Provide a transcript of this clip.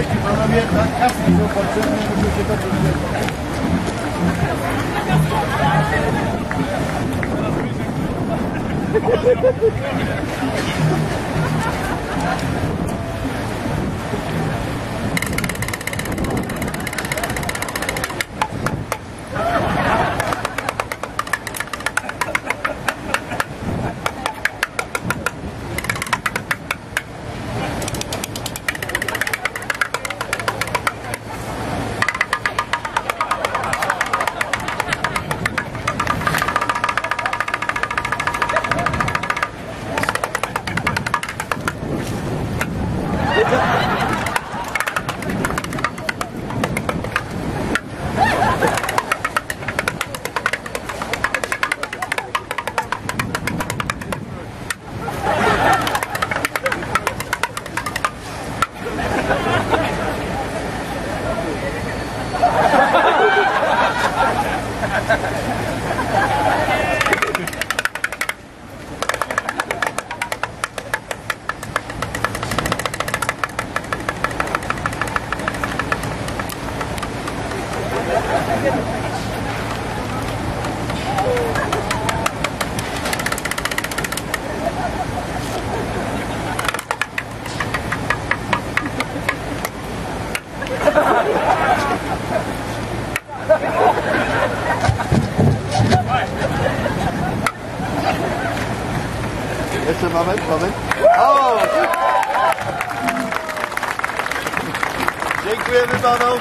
Cześć, panowie, tak kasy są potrzebne, musicie to przyjrzeć. Thank Yeah. Jeszcze moment, moment. O! Dziękujemy panom.